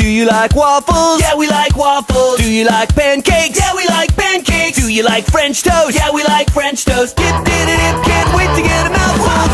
Do you like waffles? Yeah, we like waffles. Do you like pancakes? Yeah, we like pancakes. Do you like French toast? Yeah, we like French toast. Dip, dip, dip, can't wait to get a mouthful.